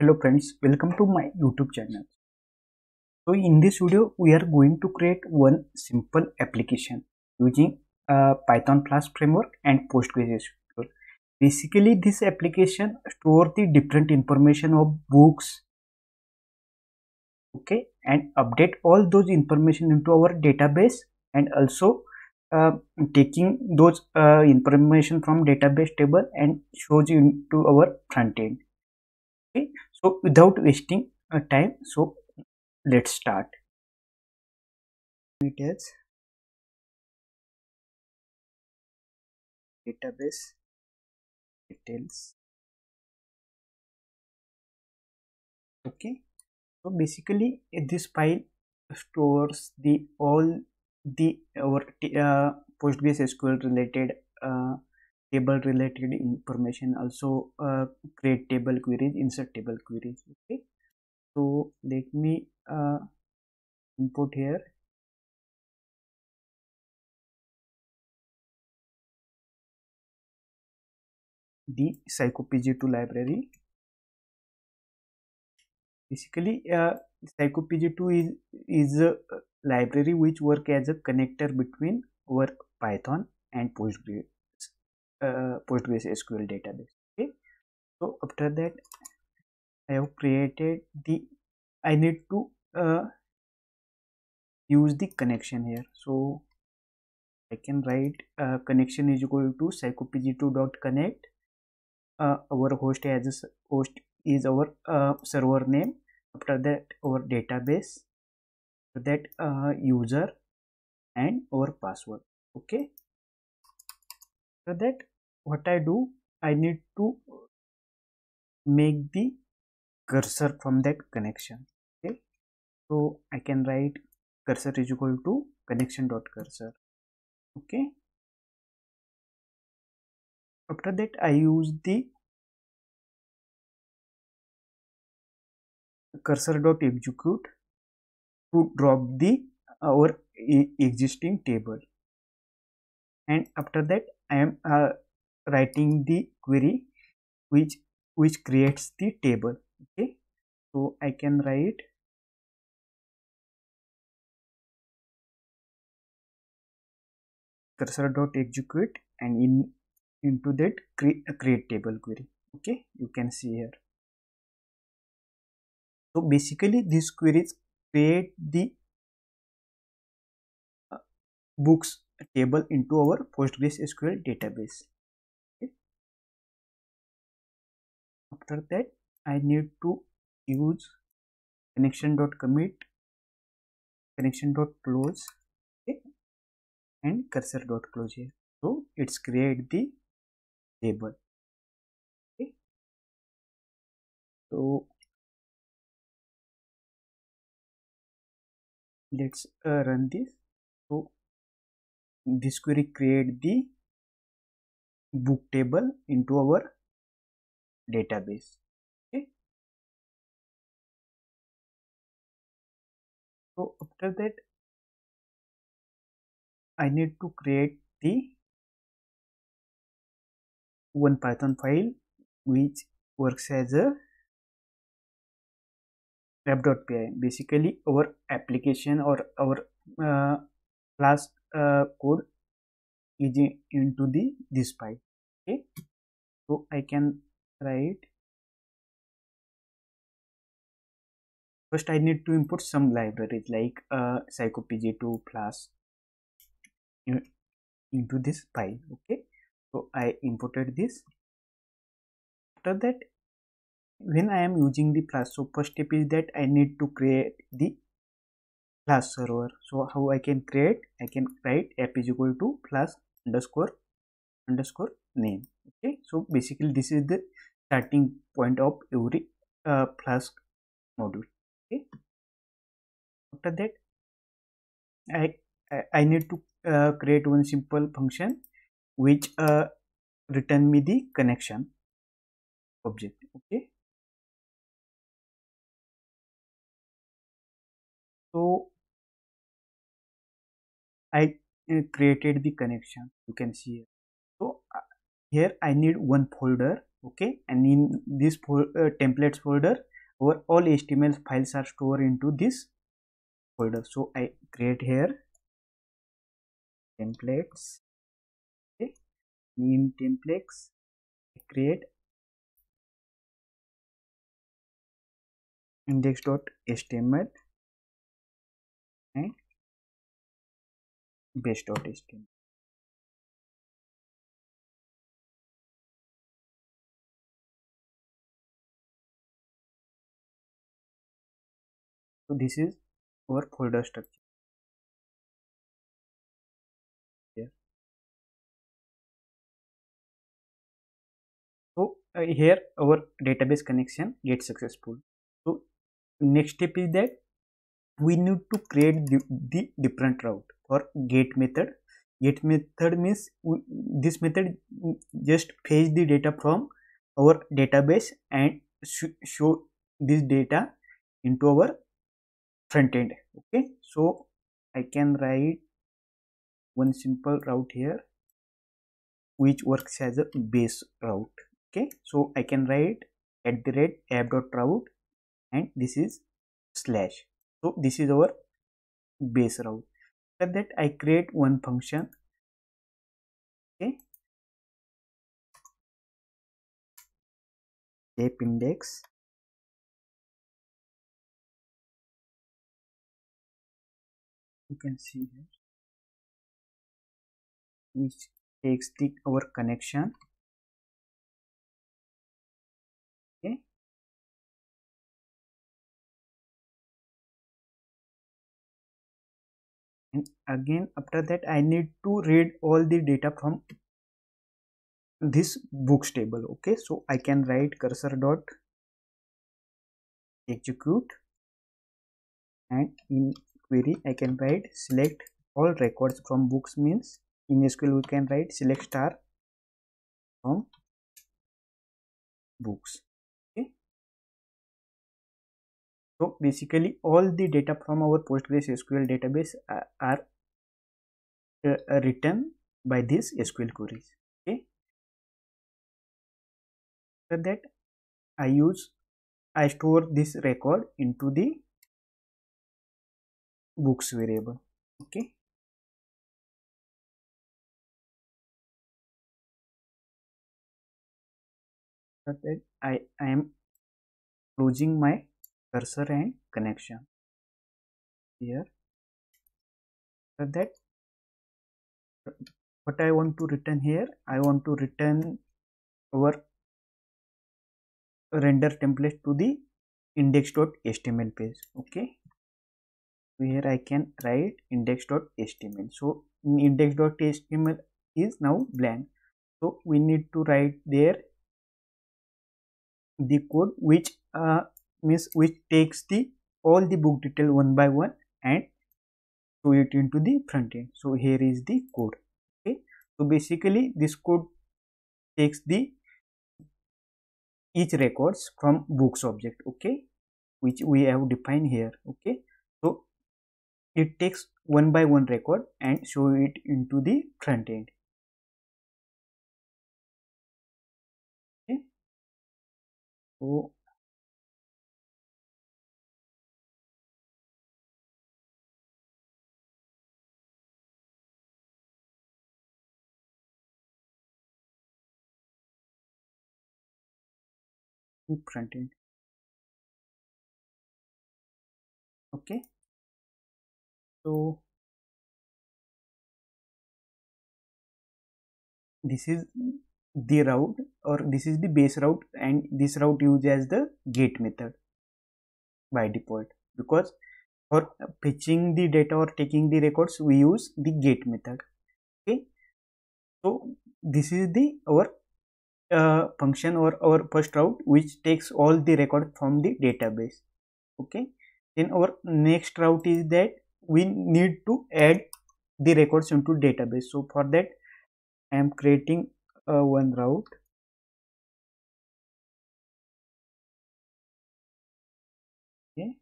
hello friends welcome to my youtube channel. So in this video we are going to create one simple application using uh, python flask framework and postgresql basically this application store the different information of books okay and update all those information into our database and also uh, taking those uh, information from database table and shows into our front end okay so without wasting time so let's start. Details database details. Okay so basically this file stores the all the our uh, postgresql related uh, table related information also uh, create table queries insert table queries okay? So let me uh, input here. The psycopg2 library. Basically uh, psycopg2 is is a library which work as a connector between our python and postgres uh, PostgreSQL database. Okay, so after that, I have created the. I need to uh, use the connection here. So I can write uh, connection is equal to psycopg2 dot connect. Uh, our host as a host is our uh, server name. After that, our database. That, uh, user and our password. Okay so that what I do I need to make the cursor from that connection okay? So I can write cursor is equal to connection dot cursor okay? After that I use the cursor dot execute to drop the uh, our existing table. And after that I am uh, writing the query which which creates the table okay? So I can write cursor dot execute and in into that create, create table query okay? You can see here. So basically these queries create the uh, books table into our PostgreSQL database. Okay. After that, I need to use connection.commit, connection.close, okay, and cursor.close here. So it's create the table. Okay. So let's uh, run this. This query create the book table into our database. Okay. So after that i need to create the one python file which works as a graph.py basically our application or our uh, class uh, code is into the this file. Okay? So i can write first i need to import some libraries like uh, psycopg2 Flask into this file. Okay? So i imported this. After that when i am using the Flask so first step is that i need to create the Flask server. So how i can create? I can write app is equal to Flask underscore underscore name. Okay? So basically this is the starting point of every uh, module. Okay? After that i i, I need to uh, create one simple function which uh, return me the connection object. Okay? So I uh, created the connection you can see here. so uh, here I need one folder okay? And in this uh, templates folder our all html files are stored into this folder. So i create here templates okay? In templates I create index.html and base.html so this is our folder structure. Here so uh, here our database connection gets successful. So next step is that we need to create the, the different route for get method. Get method means this method just fetch the data from our database and sh show this data into our front end. Okay? So i can write one simple route here which works as a base route. Okay? So i can write at the rate app dot route and this is slash. So this is our base route after that i create one function. Okay. App index. You can see here. Which takes the our connection again after that i need to read all the data from this books table okay? So i can write cursor dot execute and in query I can write select all records from books means in SQL we can write select star from books okay? So basically all the data from our PostgreSQL database are, are uh, Uh, written by this SQL queries okay? So that I use I store this record into the books variable okay? After that I, I am closing my cursor and connection here. So that what I want to return here I want to return our render template to the index.html page okay where I can write index.html. So index.html is now blank. So we need to write there the code which uh, means which takes the all the book detail one by one and show it into the front end. So here is the code. Okay. So basically this code takes the each records from books object okay which we have defined here okay so it takes one by one record and show it into the front end okay so front end okay. So this is the route or this is the base route and this route used as the get method by default. Because for fetching the data or taking the records we use the get method. Okay. So this is the our uh, function or our first route which takes all the record from the database. Okay? Then our next route is that we need to add the records into database. So for that i am creating uh, one route. Okay?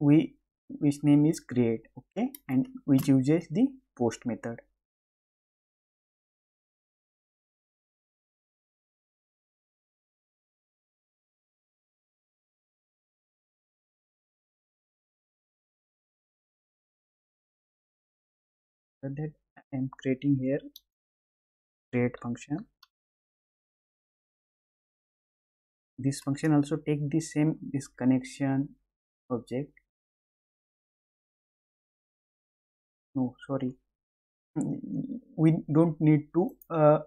We which name is create. Okay? And which uses the post method that I am creating here create function. This function also take the same this connection object. No sorry. We don't need to uh,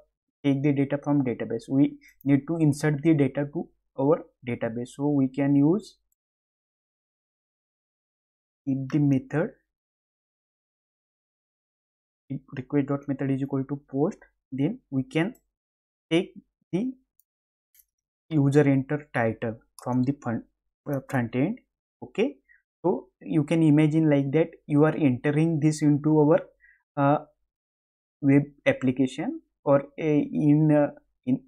take the data from database. We need to insert the data to our database. So we can use if the method request dot method is equal to post then we can take the user enter title from the front, uh, front end okay? So you can imagine like that you are entering this into our uh, web application or uh, in uh, in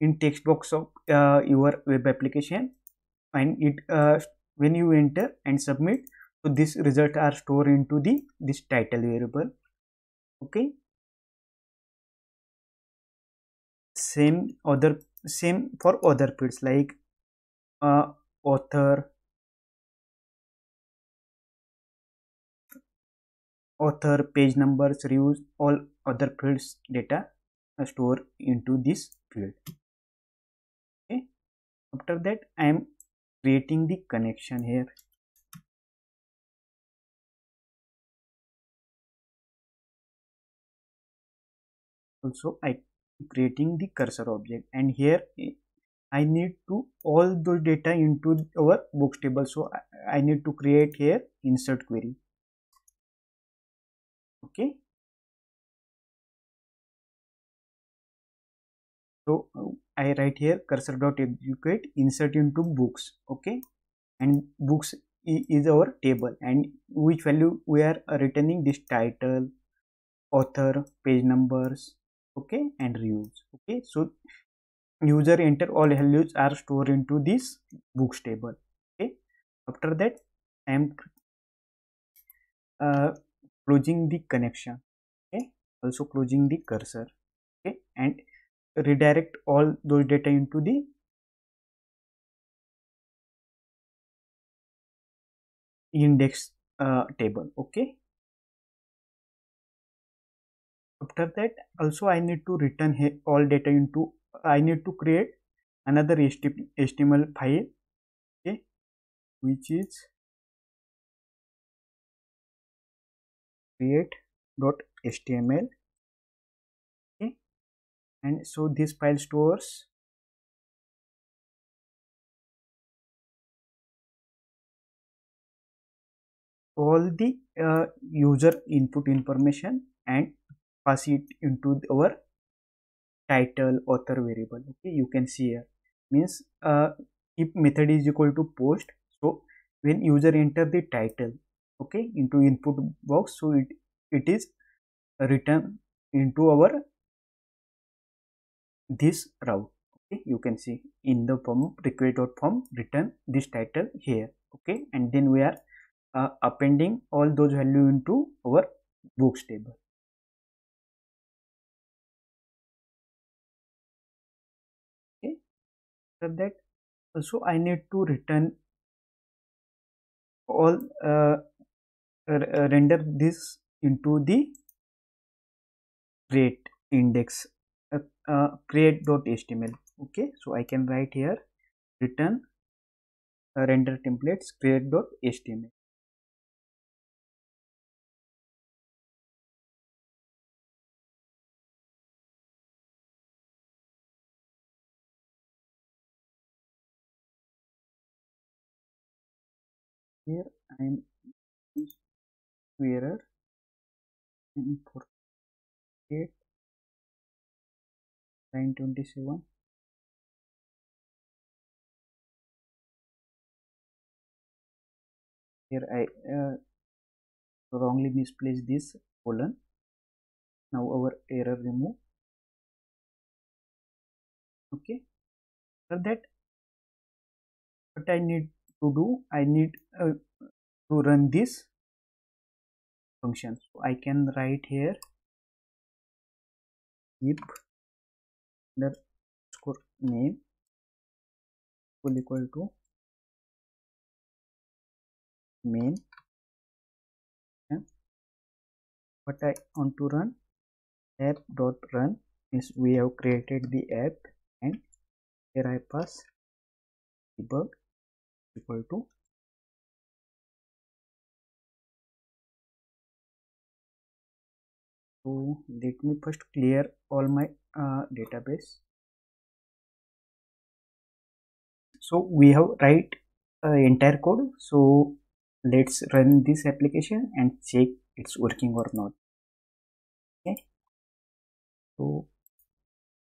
in text box of your web application and it when you enter and submit so this result are stored into the this title variable okay same other same for other fields like uh, author author page numbers reviews all other fields data store into this field. Okay? After that i am creating the connection here also I creating the cursor object. And here I need to all those data into our books table. So I, need to create here insert query. Okay. So I write here cursor dot execute insert into books. Okay. And books is our table. And which value we are returning this title author page numbers okay and reuse okay. So user enter all values are stored into this books table okay. After that i am uh, closing the connection okay. Also closing the cursor okay and redirect all those data into the index uh, table okay after that also i need to return all data into i need to create another html file okay which is create.html okay and so this file stores all the uh, user input information and pass it into our title author variable. Okay you can see here. Means uh, if method is equal to post so when user enter the title okay into input box so it it is written into our this route. Okay you can see in the form request dot form return this title here. Okay and then we are uh, appending all those value into our books table after that also I need to return all uh, uh, render this into the create index uh, uh, create.html okay so I can write here return uh, render templates create.html here I am error for 8 line 27 here I uh, wrongly misplaced this colon. Now our error remove. Okay. For that what I need to do I need uh, to run this function. So I can write here if underscore name will equal to main. What I want to run app dot run is we have created the app and here I pass debug equal to so let me first clear all my uh, database. So we have write uh, entire code. So let's run this application and check it's working or not. Okay. So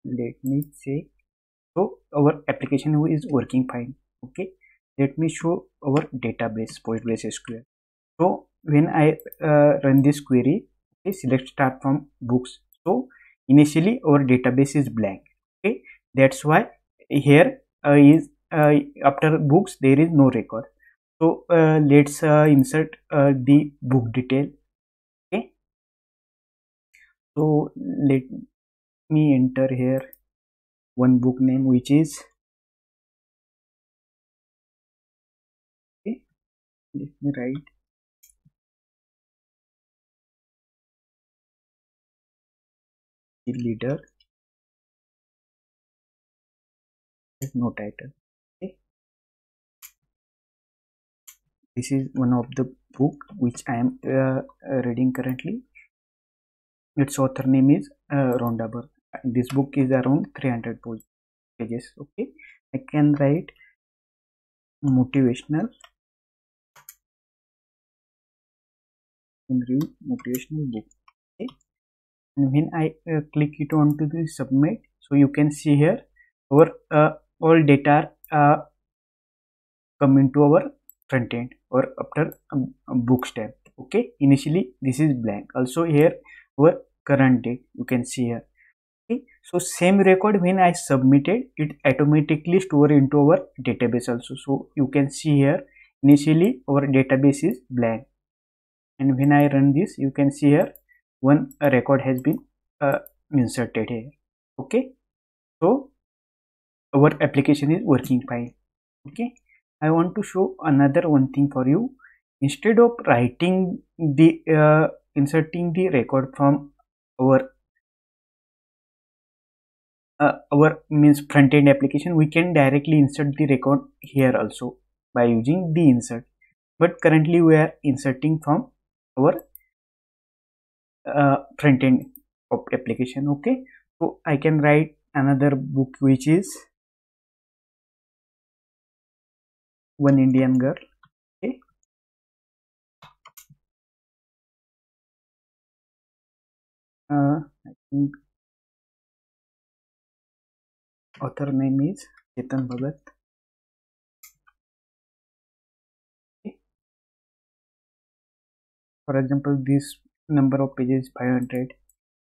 let me check. So our application is working fine. Okay let me show our database postgresql so when i uh, run this query okay select start from books. So initially our database is blank. Okay? That's why here uh, is uh, after books there is no record. So uh, let's uh, insert uh, the book detail. Okay? So let me enter here one book name which is let me write the leader no title okay. this is one of the book which i am uh, reading currently. Its author name is uh, Rhonda this book is around 300 pages okay? I can write motivational read motivational book. Okay? And when i uh, click it on to the submit so you can see here our uh, all data uh, come into our front end or after um, books tab. Okay? Initially this is blank. Also here our current date you can see here. Okay? So same record when i submitted it automatically store into our database also. So you can see here initially our database is blank and when i run this you can see here one record has been uh, inserted here okay so our application is working fine okay I want to show another one thing for you. Instead of writing the uh, inserting the record from our uh, our means front end application, we can directly insert the record here also by using the insert. But currently we are inserting from our uh, front end application. Okay, so I can write another book which is one Indian girl. Okay. Uh, I think author name is Chetan Bhagat. For example, this number of pages 500.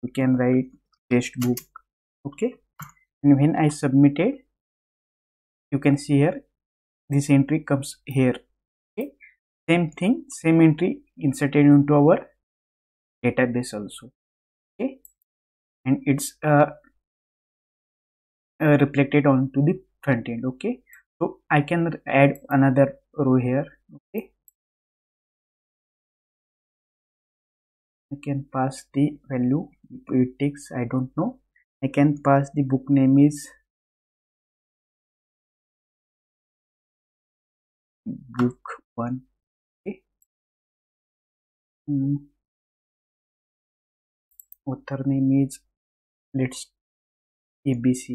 We can write test book. Okay. And when I submitted, you can see here this entry comes here. Okay? Same thing same entry inserted into our database also. Okay? And it's uh, uh, reflected onto the front end. Okay? So i can add another row here. Okay can pass the value. It takes i don't know. I can pass the book name is book one. Okay. Mm. author name is let's abc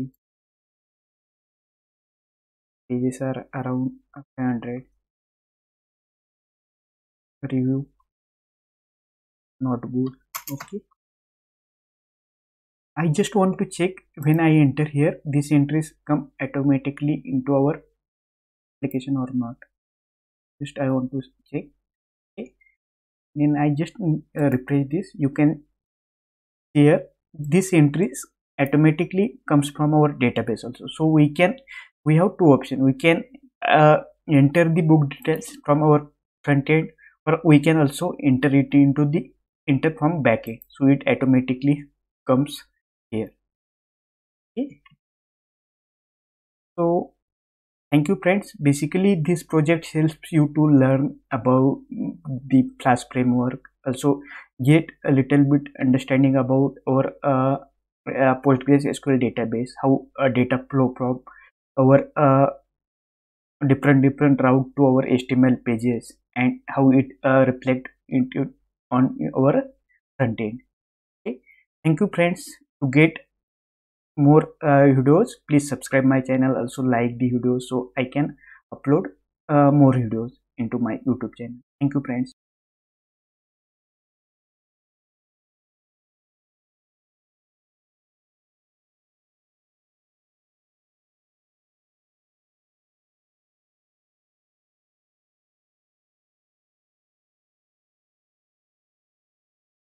pages are around 500 review not good. Okay. I just want to check when I enter here these entries come automatically into our application or not. Just i want to check. Okay. Then i just uh, refresh this. You can here this entries automatically comes from our database also. So we can we have two options. We can uh, enter the book details from our front end or we can also enter it into the enter from backend so it automatically comes here. Okay. So thank you friends. Basically this project helps you to learn about the Flask framework. Also get a little bit understanding about our uh, uh, PostgreSQL database, how a data flow from our uh, different different route to our HTML pages and how it uh, reflect into on our front end. Okay, thank you friends. To get more uh, videos, please subscribe my channel. Also like the video so I can upload uh, more videos into my YouTube channel. Thank you friends.